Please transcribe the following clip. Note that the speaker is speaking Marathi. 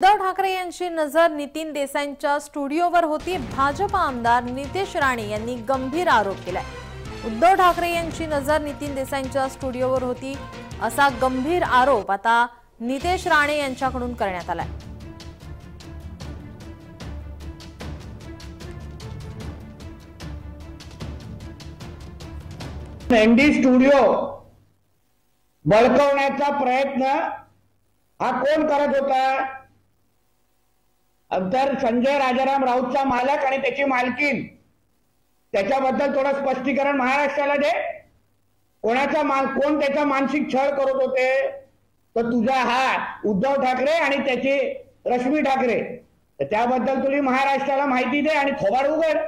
उद्धव ठाकरे यांची नजर नितीन देसाईंच्या स्टुडिओवर होती. भाजप आमदार नितेश राणे यांनी गंभीर आरोप केलाय. उद्धव ठाकरे यांची नजर नितीन देसाईंच्या स्टुडिओवर होती असा गंभीर आरोप आता नितेश राणे यांच्याकडून करण्यात आलाय. एनडी स्टुडिओ बळकवण्याचा प्रयत्न हा कोण करत होता? तर संजय राजाराम राऊतचा मालक आणि त्याची मालकीन त्याच्याबद्दल थोडं स्पष्टीकरण महाराष्ट्राला दे. कोणाचा मान कोण त्याचा मानसिक छळ करत होते? तर तुझा हा उद्धव ठाकरे आणि त्याची रश्मी ठाकरे. तर त्याबद्दल तुझी महाराष्ट्राला माहिती दे आणि थोबाड उघड.